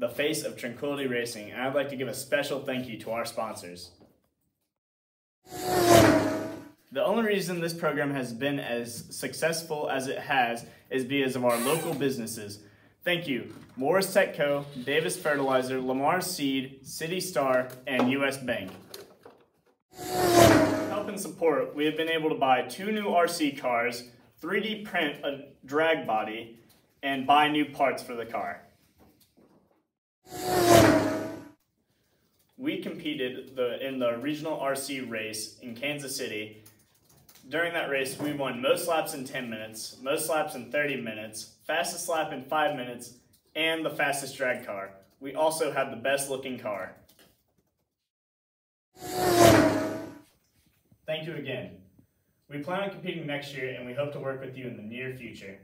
the face of Tranquility Racing, and I'd like to give a special thank you to our sponsors. The only reason this program has been as successful as it has is because of our local businesses. Thank you, Morris Techco, Davis Fertilizer, Lamar Seed, City Star, and U.S. Bank. Help and support, we have been able to buy two new RC cars, 3D print a drag body, and buy new parts for the car. We competed the, in the regional RC race in Kansas City. During that race, we won most laps in 10 minutes, most laps in 30 minutes, fastest lap in 5 minutes, and the fastest drag car. We also had the best looking car. Thank you again. We plan on competing next year and we hope to work with you in the near future.